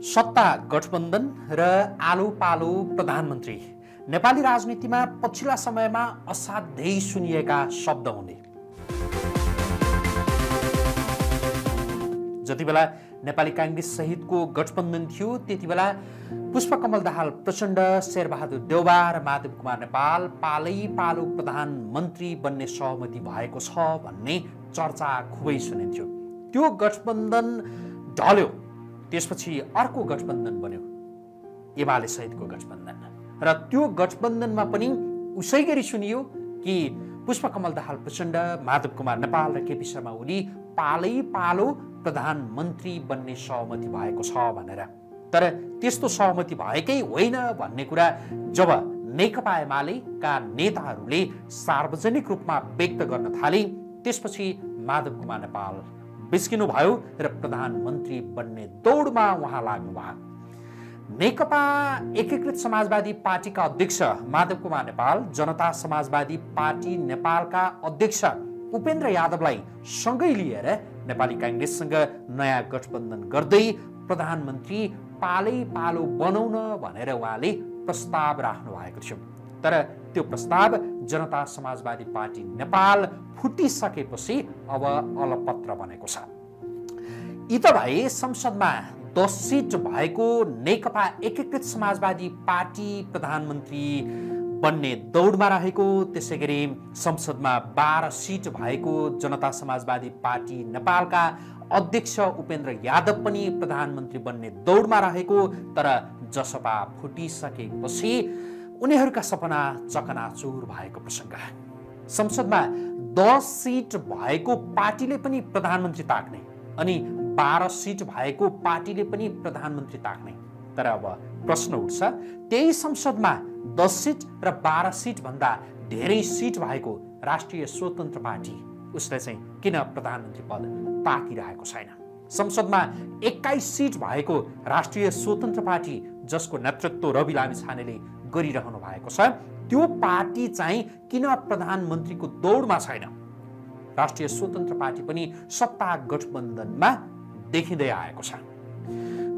सत्ता गठबन्धन र आलो पालो प्रधानमन्त्री। नेपाली राजनीतिमा पछिल्ला समयमा असाध्यै सुनिएका शब्द हुने। जति बेला नेपाली काङ्ग्रेस सहितको गठबन्धन थियो त्यति बेला पुष्पकमल दाहाल प्रचण्ड शेरबहादुर देउबा र माधव कुमार नेपाल पालै पालो प्रधानमन्त्री बन्ने सहमति भएको छ भन्ने चर्चा खुबै सुनिन्थ्यो। त्यो गठबन्धन ढल्यो। त्यसपछि अर्को गठबन्धन बन्यो एमाले सहितको गठबन्धन। र त्यो गठबन्धनमा पनि उसै गरी सुनियो कि पुष्पकमल दाहाल प्रचण्ड माधव कुमार नेपाल र केपी शर्मा ओली पालै पालो प्रधानमन्त्री बन्ने सहमति भएको छ भनेर। तर त्यस्तो सहमति भएकै होइन भन्ने कुरा जब नेकपा एमालेका नेताहरूले सार्वजनिक रूपमा व्यक्त गर्न थाले त्यसपछि माधव कुमार नेपाल बिस्किनुभयो र प्रधानमन्त्री बन्ने दौडमा उहाँ लाग्नुभयो नेकपा एकीकृत समाजवादी पार्टीका अध्यक्ष माधव कुमार नेपाल जनता समाजवादी पार्टी नेपालका अध्यक्ष उपेन्द्र यादवलाई सँगै लिएर नेपाली काङ्ग्रेससँग नयाँ गठबन्धन गर्दै प्रधानमन्त्री पालै पालो बनाउन भनेर उहाँले प्रस्ताव राख्नु भएको थियो। तर त्यो प्रस्ताव जनता समाजवादी पार्टी नेपाल फुटिसकेपछि अब अलपत्र बनेको छ। यी त भए संसदमा दस सिट भएको नेकपा एकीकृत समाजवादी पार्टी प्रधानमन्त्री बन्ने दौडमा रहेको त्यसै गरी संसदमा बाह्र सिट भएको जनता समाजवादी पार्टी नेपालका अध्यक्ष उपेन्द्र यादव पनि प्रधानमन्त्री बन्ने दौडमा रहेको तर जसपा फुटिसकेपछि उनीहरूका सपना चकनाचुर भएको प्रसङ्ग। संसदमा दस सिट भएको पार्टीले पनि प्रधानमन्त्री ताक्ने अनि बाह्र सिट भएको पार्टीले पनि प्रधानमन्त्री ताक्ने। तर अब प्रश्न उठ्छ त्यही संसदमा दस सिट र बाह्र सिटभन्दा धेरै सिट भएको राष्ट्रिय स्वतन्त्र पार्टी उसले चाहिँ किन प्रधानमन्त्री पद ताकिरहेको छैन? संसदमा एक्काइस सिट भएको राष्ट्रिय स्वतन्त्र पार्टी जसको नेतृत्व रवि लामी छानेले गरिरहनु भएको छ। त्यो पार्टी चाहिँ किन प्रधानमन्त्रीको दौडमा छैन? राष्ट्रिय स्वतन्त्र पार्टी पनि सत्ता गठबन्धनमा देखिँदै आएको छ।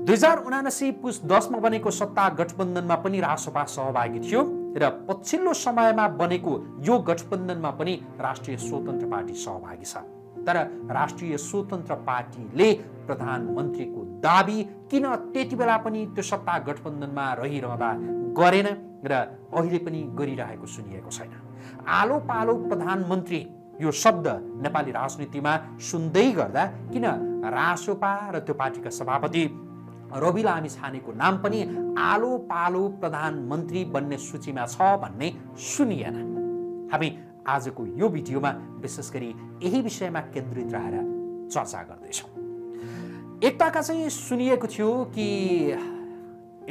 दुई हजार उनासी पुस दसमा बनेको सत्ता गठबन्धनमा पनि रासपा सहभागी थियो र पछिल्लो समयमा बनेको यो गठबन्धनमा पनि राष्ट्रिय स्वतन्त्र पार्टी सहभागी छ। तर राष्ट्रिय स्वतन्त्र पार्टीले प्रधानमन्त्रीको दावी किन त्यति बेला पनि त्यो सत्ता गठबन्धनमा रहिरहँदा गरेन र अहिले पनि गरिरहेको सुनिएको छैन। आलो पालो प्रधानमन्त्री यो शब्द नेपाली राजनीतिमा सुन्दै गर्दा किन रासोपा र त्यो पार्टीका सभापति रवि लामी छानेको नाम पनि आलो पालो प्रधानमन्त्री बन्ने सूचीमा छ भन्ने सुनिएन। हामी आजको यो भिडियोमा विशेष गरी यही विषयमा केन्द्रित रहेर चर्चा गर्दैछौँ। एकताका चाहिँ सुनिएको थियो कि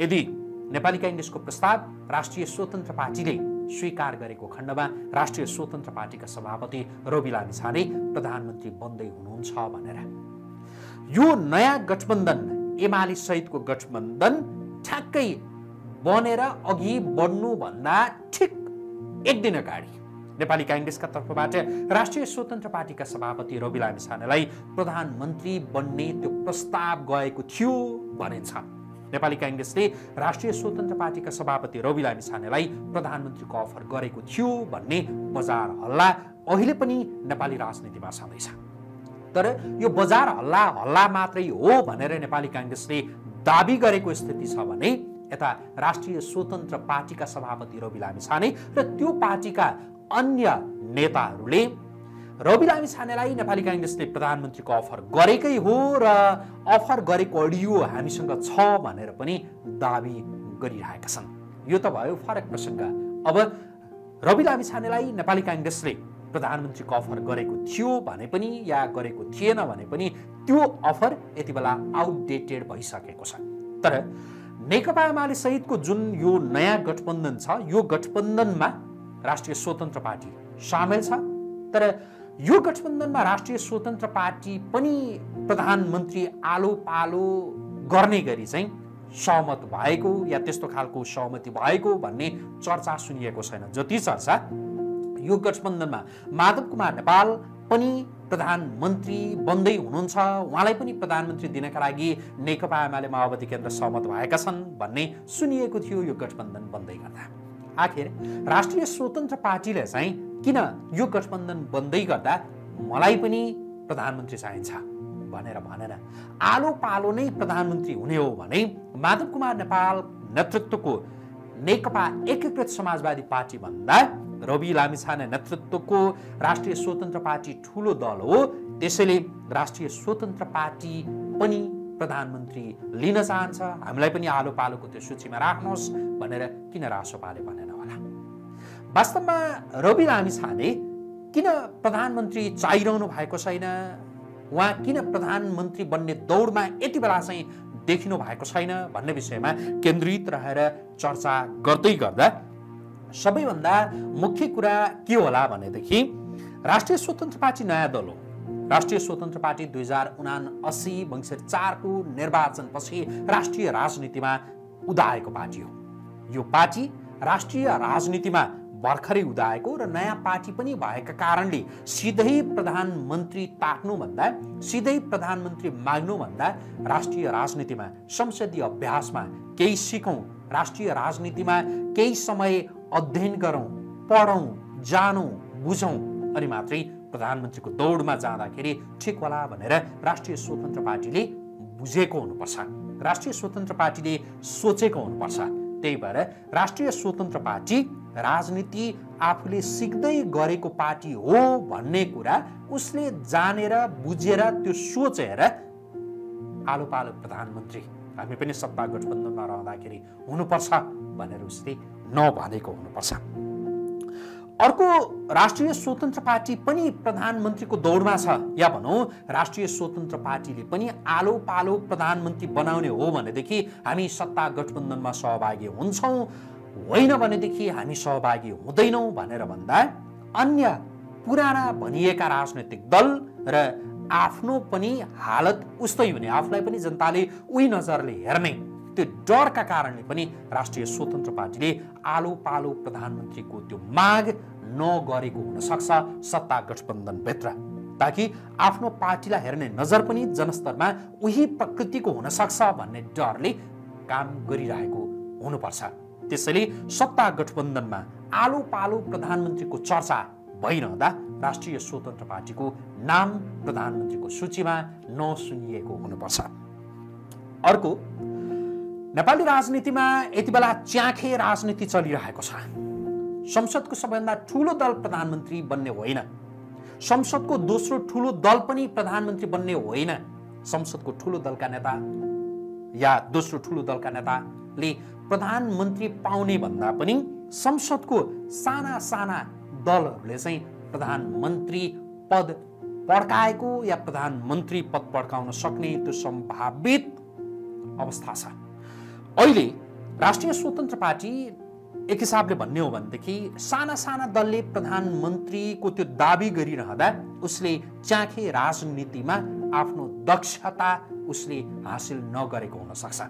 यदि नेपाली काङ्ग्रेसको प्रस्ताव राष्ट्रिय स्वतन्त्र पार्टीले स्वीकार गरेको खण्डमा राष्ट्रिय स्वतन्त्र पार्टीका सभापति रवि लामी प्रधानमन्त्री बन्दै हुनुहुन्छ भनेर। यो नयाँ गठबन्धन एमाले सहितको गठबन्धन ठ्याक्कै बनेर अघि बढ्नुभन्दा ठिक एक दिन अगाडि। नेपाली काङ्ग्रेसका तर्फबाट राष्ट्रिय स्वतन्त्र पार्टीका सभापति रवि लामी छानेलाई प्रधानमन्त्री बन्ने त्यो प्रस्ताव गएको थियो भनिन्छ नेपाली काङ्ग्रेसले राष्ट्रिय स्वतन्त्र पार्टीका सभापति रवि लामी छानेलाई प्रधानमन्त्रीको अफर गरेको थियो भन्ने बजार हल्ला अहिले पनि नेपाली राजनीतिमा छँदैछ। तर यो बजार हल्ला हल्ला मात्रै हो भनेर नेपाली काङ्ग्रेसले दावी गरेको स्थिति छ भने यता राष्ट्रिय स्वतन्त्र पार्टीका सभापति रवि लामी छाने र त्यो पार्टीका अन्य नेताहरूले रवि लामी छानेलाई नेपाली काङ्ग्रेसले प्रधानमन्त्रीको अफर गरेकै हो र अफर गरेको अडियो हामीसँग छ भनेर पनि दावी गरिरहेका छन्। यो त भयो फरक प्रसङ्ग। अब रवि लामी छानेलाई नेपाली काङ्ग्रेसले प्रधानमन्त्रीको अफर गरेको थियो भने पनि या गरेको थिएन भने पनि त्यो अफर यति बेला आउटडेटेड भइसकेको छ। तर नेकपा एमाले सहितको जुन यो नयाँ गठबन्धन छ यो गठबन्धनमा राष्ट्रिय स्वतन्त्र पार्टी सामेल छ। तर यो गठबन्धनमा राष्ट्रिय स्वतन्त्र पार्टी पनि प्रधानमन्त्री आलो पालो गर्ने गरी चाहिँ सहमत भएको या त्यस्तो खालको सहमति भएको भन्ने चर्चा सुनिएको छैन। जति चर्चा यो गठबन्धनमा माधव कुमार नेपाल पनि प्रधानमन्त्री बन्दै हुनुहुन्छ उहाँलाई पनि प्रधानमन्त्री दिनका लागि नेकपा एमाले माओवादी केन्द्र सहमत भएका छन् भन्ने सुनिएको थियो यो गठबन्धन बन्दै गर्दा। आखिर राष्ट्रिय स्वतन्त्र पार्टीले चाहिँ किन यो गठबन्धन बन्दै गर्दा मलाई पनि प्रधानमन्त्री चाहिन्छ भनेर भनेन आलो पालो नै प्रधानमन्त्री हुने हो भने माधव कुमार नेपाल नेतृत्वको नेकपा एकीकृत समाजवादी पार्टी भन्दा रवि लामिछाने नेतृत्वको राष्ट्रिय स्वतन्त्र पार्टी ठुलो दल हो त्यसैले राष्ट्रिय स्वतन्त्र पार्टी पनि प्रधानमन्त्री लिन चाहन्छ? हामीलाई पनि आलो पालोको त्यो सूचीमा राख्नुहोस् भनेर किन रासोपाले भनेन होला। वास्तवमा रवि लामिछाने किन प्रधानमन्त्री चाहिरहनु भएको छैन? उहाँ किन प्रधानमन्त्री बन्ने दौडमा यति बेला चाहिँ देखिनु भएको छैन भन्ने विषयमा केन्द्रित रहेर चर्चा गर्दै गर्दा सबैभन्दा मुख्य कुरा के होला भनेदेखि राष्ट्रिय स्वतन्त्र पार्टी नयाँ दल हो। राष्ट्रिय स्वतन्त्र पार्टी दुई हजार उना अस्सी मङ्सिर चारको निर्वाचनपछि राष्ट्रिय राजनीतिमा उदाएको पार्टी हो। यो पार्टी राष्ट्रिय राजनीतिमा भर्खरै उदाएको र नयाँ पार्टी पनि भएका कारणले सिधै प्रधानमन्त्री ताक्नुभन्दा सिधै प्रधानमन्त्री माग्नुभन्दा राष्ट्रिय राजनीतिमा संसदीय अभ्यासमा केही सिकौँ राष्ट्रिय राजनीतिमा केही समय अध्ययन गरौँ पढौँ जानौँ बुझौँ अनि मात्रै प्रधानमन्त्रीको दौडमा जाँदाखेरि ठिक होला भनेर राष्ट्रिय स्वतन्त्र पार्टीले बुझेको हुनुपर्छ। राष्ट्रिय स्वतन्त्र पार्टीले सोचेको हुनुपर्छ। त्यही भएर राष्ट्रिय स्वतन्त्र पार्टी राजनीति आफूले सिक्दै गरेको पार्टी हो भन्ने कुरा उसले जानेर बुझेर त्यो सोचेर आलो पालो प्रधानमन्त्री हामी पनि सत्ता गठबन्धनमा रहँदाखेरि हुनुपर्छ भनेर उसले नभनेको हुनुपर्छ। अर्को राष्ट्रिय स्वतन्त्र पार्टी पनि प्रधानमन्त्रीको दौडमा छ। या भनौँ राष्ट्रिय स्वतन्त्र पार्टीले पनि आलो पालो प्रधानमन्त्री बनाउने हो भनेदेखि हामी सत्ता गठबन्धनमा सहभागी हुन्छौँ। होइन भनेदेखि हामी सहभागी हुँदैनौँ भनेर भन्दा अन्य पुराना भनिएका राजनैतिक दल र आफ्नो पनि हालत उस्तै हुने आफूलाई पनि जनताले उही नजरले हेर्ने त्यो डरका कारणले पनि राष्ट्रिय स्वतन्त्र पार्टीले आलो पालो प्रधानमन्त्रीको त्यो माग नगरेको हुनसक्छ सत्ता गठबन्धनभित्र ताकि आफ्नो पार्टीलाई हेर्ने नजर पनि जनस्तरमा उही प्रकृतिको हुनसक्छ भन्ने डरले काम गरिरहेको हुनुपर्छ। त्यसैले सत्ता गठबन्धनमा आलो पालो प्रधानमन्त्रीको चर्चा भइरहँदा राष्ट्रिय स्वतन्त्र पार्टीको नाम प्रधानमन्त्रीको सूचीमा नसुनिएको हुनुपर्छ। अर्को नेपाली राजनीतिमा यति बेला च्याखे राजनीति चलिरहेको छ। संसदको सबैभन्दा ठुलो दल प्रधानमन्त्री बन्ने होइन। संसदको दोस्रो ठुलो दल पनि प्रधानमन्त्री बन्ने होइन। संसदको ठुलो दलका नेता या दोस्रो ठुलो दलका नेताले प्रधानमन्त्री पाउने भन्दा पनि संसदको साना साना दलहरूले चाहिँ प्रधानमन्त्री पद पड्काएको या प्रधानमन्त्री पद पड्काउन सक्ने त्यो सम्भावित अवस्था छ। अहिले राष्ट्रिय स्वतन्त्र पार्टी एक हिसाबले भन्ने हो भनेदेखि साना साना दलले प्रधानमन्त्रीको त्यो दावी गरिरहँदा उसले च्याखे राजनीतिमा आफ्नो दक्षता उसले हासिल नगरेको हुनसक्छ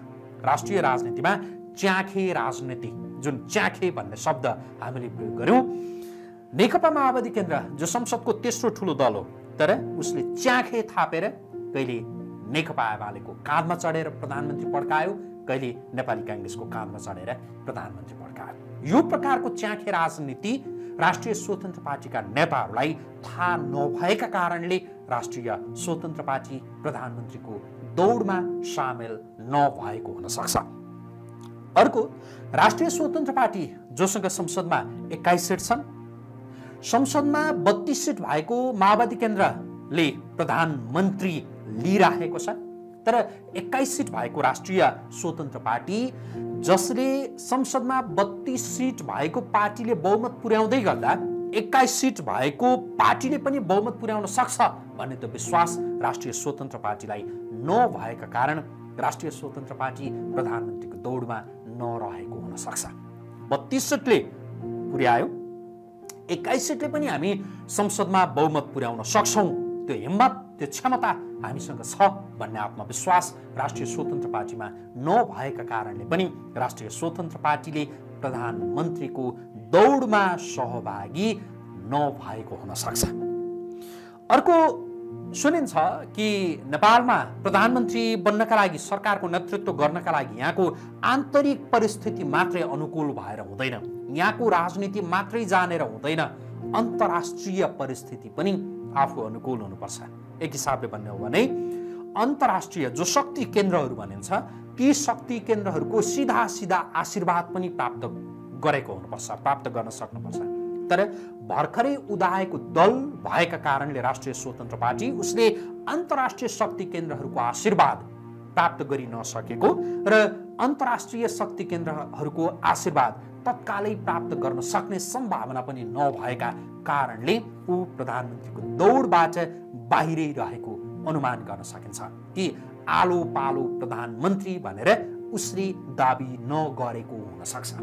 राष्ट्रिय राजनीतिमा च्याखे राजनीति जुन च्याखे भन्ने शब्द हामीले प्रयोग गर्यौँ नेकपा माओवादी केन्द्र जो संसदको तेस्रो ठुलो दल हो तर उसले च्याखे थापेर कहिले नेकपा एमालेको काँधमा चढेर प्रधानमन्त्री पड्कायो कहिले नेपाली काङ्ग्रेसको काँधमा चढेर प्रधानमन्त्री पड्कायो यो प्रकारको च्याखे राजनीति राष्ट्रिय स्वतन्त्र पार्टीका नेताहरूलाई थाहा नभएका कारणले राष्ट्रिय स्वतन्त्र पार्टी प्रधानमन्त्रीको दौडमा सामेल नभएको हुनसक्छ अर्को राष्ट्रिय स्वतन्त्र पार्टी जोसँग संसदमा एक्काइस सिट छन्। संसदमा बत्तीस सिट भएको माओवादी केन्द्रले प्रधानमन्त्री लिइराखेको छ। तर एक्काइस सिट भएको राष्ट्रिय स्वतन्त्र पार्टी जसले संसदमा बत्तीस सिट भएको पार्टीले बहुमत पुर्याउँदै गर्दा एक्काइस सिट भएको पार्टीले पनि बहुमत पुर्याउन सक्छ भन्ने त्यो विश्वास राष्ट्रिय स्वतन्त्र पार्टीलाई नभएका कारण राष्ट्रिय स्वतन्त्र पार्टी प्रधानमन्त्रीको दौडमा नरहेको हुनसक्छ बत्तीस सिटले पुर्यायो। एक्काइस सिटले पनि हामी संसदमा बहुमत पुर्याउन सक्छौँ। त्यो हिम्मत त्यो क्षमता हामीसँग छ भन्ने आत्मविश्वास राष्ट्रिय स्वतन्त्र पार्टीमा नभएका कारणले पनि राष्ट्रिय स्वतन्त्र पार्टीले प्रधानमन्त्रीको दौडमा सहभागी नभएको हुन सक्छ। अर्को सुनिन्छ कि नेपालमा प्रधानमन्त्री बन्नका लागि सरकारको नेतृत्व गर्नका लागि यहाँको आन्तरिक परिस्थिति मात्रै अनुकूल भएर हुँदैन। यहाँको राजनीति मात्रै जानेर हुँदैन। अन्तर्राष्ट्रिय परिस्थिति पनि आफू अनुकूल हुनुपर्छ। एक हिसाबले भन्ने हो भने अन्तर्राष्ट्रिय जो शक्ति केन्द्रहरू भनिन्छ ती शक्ति केन्द्रहरूको सिधा सिधा आशीर्वाद पनि प्राप्त गरेको हुनुपर्छ प्राप्त गर्न सक्नुपर्छ। तर भर्खरै उदाएको दल भएका कारणले राष्ट्रिय स्वतन्त्र पार्टी उसले अन्तर्राष्ट्रिय शक्ति केन्द्रहरूको आशीर्वाद प्राप्त गरि नसकेको र अन्तर्राष्ट्रिय शक्ति केन्द्रहरूको आशीर्वाद तत्कालै प्राप्त गर्न सक्ने सम्भावना पनि नभएका कारणले ऊ प्रधानमन्त्रीको दौडबाट बाहिरै रहेको अनुमान गर्न सकिन्छ। कि आलो पालो प्रधानमन्त्री भनेर उसले दाबी नगरेको हुन सक्छ।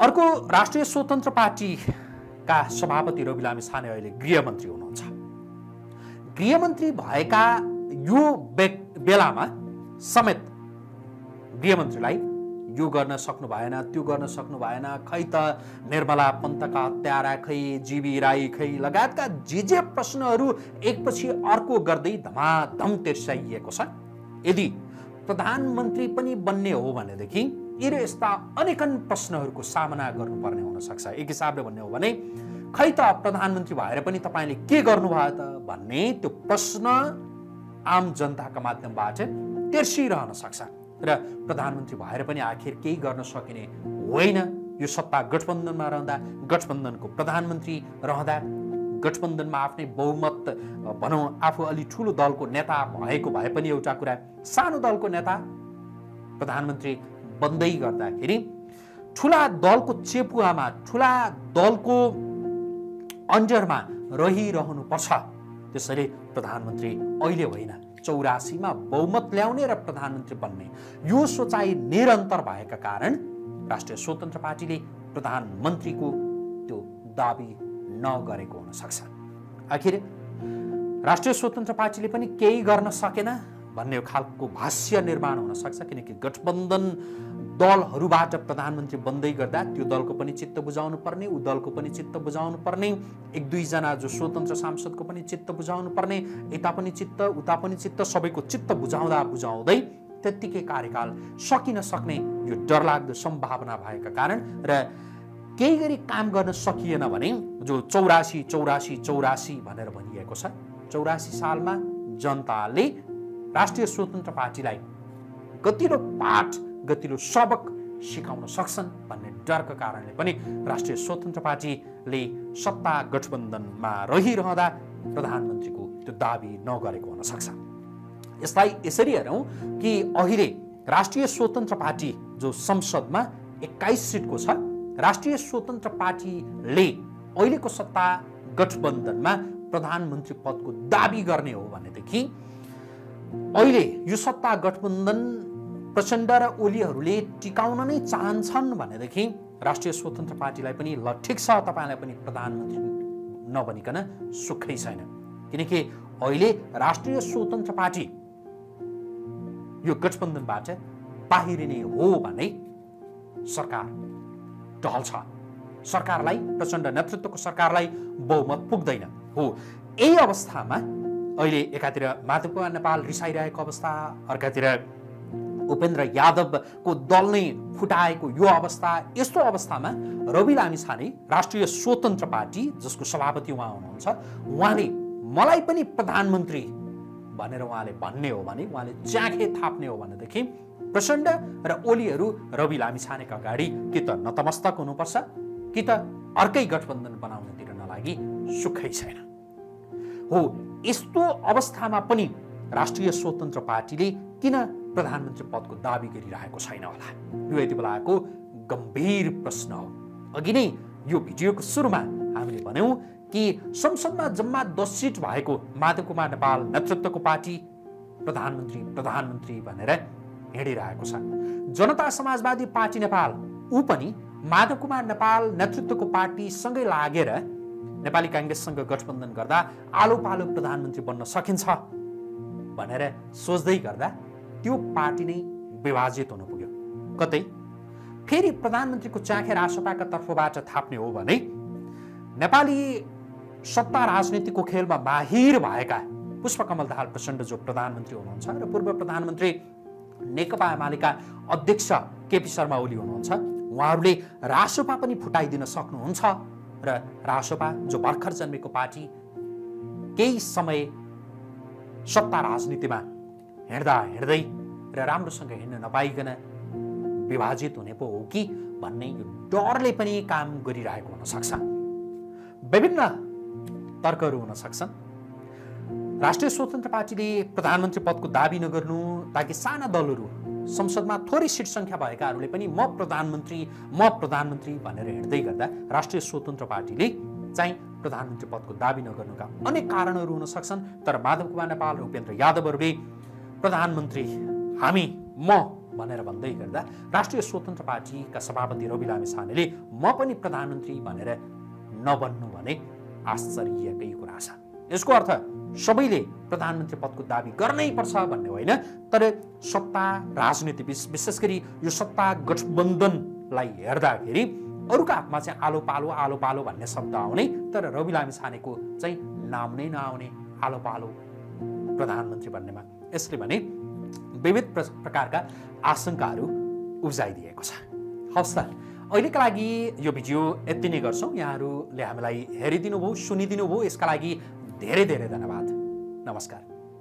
अर्को राष्ट्रिय स्वतन्त्र पार्टीका सभापति रवि लामी छाने अहिले गृहमन्त्री हुनुहुन्छ। गृहमन्त्री भएका यो बेलामा समेत गृहमन्त्रीलाई यो गर्न सक्नु भएन त्यो गर्न सक्नु भएन खै त निर्मला पन्तका हत्यारा खै जीवी राई खै लगायतका जे जे प्रश्नहरू एकपछि अर्को गर्दै धमाधम तिर्साइएको छ। यदि प्रधानमन्त्री पनि बन्ने हो भनेदेखि यी यस्ता अनेकन प्रश्नहरूको सामना गर्नुपर्ने हुनसक्छ। एक हिसाबले भन्ने हो भने खै त प्रधानमन्त्री भएर पनि तपाईँले के गर्नुभयो त भन्ने त्यो प्रश्न आम जनताका माध्यमबाट तिर्सिरहन सक्छ। र प्रधानमन्त्री भएर पनि आखिर केही गर्न सकिने होइन। यो सत्ता गठबन्धनमा रहँदा गठबन्धनको प्रधानमन्त्री रहँदा गठबन्धनमा आफ्नै बहुमत भनौँ आफू अलि ठुलो दलको नेता भएको भए पनि एउटा कुरा सानो दलको नेता प्रधानमन्त्री बन्दै गर्दाखेरि ठुला दलको चेपुवामा ठुला दलको अन्डरमा रहिरहनुपर्छ। त्यसैले प्रधानमन्त्री अहिले होइन। चौरासीमा बहुमत ल्याउने र प्रधानमन्त्री बन्ने। यो सोचाइ निरन्तर भएका कारण राष्ट्रिय स्वतन्त्र पार्टीले प्रधानमन्त्रीको त्यो दावी नगरेको हुनसक्छ आखिर राष्ट्रिय स्वतन्त्र पार्टीले पनि केही गर्न सकेन। भन्ने खालको भाष्य निर्माण हुन सक्छ किनकि गठबन्धन दलहरूबाट प्रधानमन्त्री बन्दै गर्दा त्यो दलको पनि चित्त बुझाउनु पर्ने ऊ दलको पनि चित्त बुझाउनु पर्ने एक दुईजना जो स्वतन्त्र सांसदको पनि चित्त बुझाउनु पर्ने यता पनि चित्त उता पनि चित्त सबैको चित्त बुझाउँदा बुझाउँदै त्यत्तिकै कार्यकाल सकिन सक्ने यो डरलाग्दो सम्भावना भएका कारण र केही गरी काम गर्न सकिएन भने जो चौरासी चौरासी चौरासी भनेर भनिएको छ चौरासी सालमा जनताले राष्ट्रिय स्वतन्त्र पार्टीलाई गतिलो पाठ गतिलो सबक सिकाउन सक्छन् भन्ने डरको कारणले पनि राष्ट्रिय स्वतन्त्र पार्टीले सत्ता गठबन्धनमा रहिरहँदा प्रधानमन्त्रीको त्यो दावी नगरेको हुनसक्छ यसलाई यसरी हेरौँ कि अहिले राष्ट्रिय स्वतन्त्र पार्टी जो संसदमा एक्काइस सिटको छ राष्ट्रिय स्वतन्त्र पार्टीले अहिलेको सत्ता गठबन्धनमा प्रधानमन्त्री पदको दावी गर्ने हो भनेदेखि अहिले यो सत्ता गठबन्धन प्रचण्ड र ओलीहरूले टिकाउन नै चाहन्छन् भनेदेखि राष्ट्रिय स्वतन्त्र पार्टीलाई पनि ल ठिक छ तपाईँलाई पनि प्रधानमन्त्री नबनिकन सुखै छैन। किनकि अहिले राष्ट्रिय स्वतन्त्र पार्टी यो गठबन्धनबाट बाहिरिने हो भने सरकार टहल्छ सरकारलाई प्रचण्ड नेतृत्वको सरकारलाई बहुमत पुग्दैन। हो यही अवस्थामा अहिले एकातिर माधव नेपाल रिसाइरहेको अवस्था अर्कातिर उपेन्द्र यादवको दल नै फुटाएको यो अवस्था यस्तो अवस्थामा रवि लामिछाने राष्ट्रिय स्वतन्त्र पार्टी जसको सभापति उहाँ हुनुहुन्छ उहाँले मलाई पनि प्रधानमन्त्री भनेर उहाँले भन्ने हो भने उहाँले च्याखे थाप्ने हो भनेदेखि प्रचण्ड र ओलीहरू रवि लामिछानेका अगाडि कि त नतमस्तक हुनुपर्छ कि त अर्कै गठबन्धन बनाउनतिर नलागि सुखै छैन। हो यस्तो अवस्थामा पनि राष्ट्रिय स्वतन्त्र पार्टीले किन प्रधानमन्त्री पदको दावी गरिरहेको छैन होला? यो यति बेलाको गम्भीर प्रश्न हो। अघि नै यो भिडियोको सुरुमा हामीले भन्यौँ कि संसदमा जम्मा दस सिट भएको माधव कुमार नेपाल नेतृत्वको पार्टी प्रधानमन्त्री प्रधानमन्त्री भनेर हिँडिरहेको छ। जनता समाजवादी पार्टी नेपाल ऊ पनि माधव कुमार नेपाल नेतृत्वको पार्टीसँगै लागेर नेपाली काङ्ग्रेससँग गठबन्धन गर्दा आलो पालो प्रधानमन्त्री बन्न सकिन्छ भनेर सोच्दै गर्दा त्यो पार्टी नै विभाजित हुन पुग्यो। कतै? फेरि प्रधानमन्त्रीको चाखे रासपाका तर्फबाट थाप्ने हो भने नेपाली सत्ता राजनीतिको खेलमा माहिर भएका पुष्पकमल दाहाल प्रचण्ड जो प्रधानमन्त्री हुनुहुन्छ र पूर्व प्रधानमन्त्री नेकपा एमालेका अध्यक्ष केपी शर्मा ओली हुनुहुन्छ उहाँहरूले रासोपा पनि फुटाइदिन सक्नुहुन्छ। र रासोपा जो भर्खर जन्मेको पार्टी केही समय सत्ता राजनीतिमा हिँड्दा हिँड्दै र राम्रोसँग हिँड्न नपाइकन विभाजित हुने पो हो कि भन्ने यो डरले पनि काम गरिरहेको हुनसक्छ विभिन्न तर्कहरू हुन सक्छन्। राष्ट्रिय स्वतन्त्र पार्टीले प्रधानमन्त्री पदको दावी नगर्नु ताकि साना दलहरू संसदमा थोरै सिट सङ्ख्या भएकाहरूले पनि म प्रधानमन्त्री म प्रधानमन्त्री भनेर हिँड्दै गर्दा राष्ट्रिय स्वतन्त्र पार्टीले चाहिँ प्रधानमन्त्री पदको दावी नगर्नुका अनेक कारणहरू हुन सक्छन्। तर माधव कुमार नेपाल र उपेन्द्र यादवहरूले प्रधानमन्त्री हामी म भनेर भन्दै गर्दा राष्ट्रिय स्वतन्त्र पार्टीका सभापति रवि लामी छानेले म पनि प्रधानमन्त्री भनेर नबन्नु भने आश्चर्यकै कुरा छ। यसको अर्थ सबैले प्रधानमन्त्री पदको दावी गर्नै पर्छ भन्ने होइन तर सत्ता राजनीति विशेष गरी यो सत्ता गठबन्धनलाई हेर्दाखेरि अरूका हातमा चाहिँ आलो पालो आलो पालो भन्ने शब्द आउने तर रवि लामी छानेको चाहिँ नाम नै नआउने आलो पालो प्रधानमन्त्री भन्नेमा यसले भने विविध प्रकारका आशंकाहरू उब्जाइदिएको छ। हवस् त अहिलेका लागि यो भिडियो यति नै गर्छौँ। यहाँहरूले हामीलाई हेरिदिनु भयो सुनिदिनु भयो। यसका लागि धेरै धीरे धन्यवाद। नमस्कार।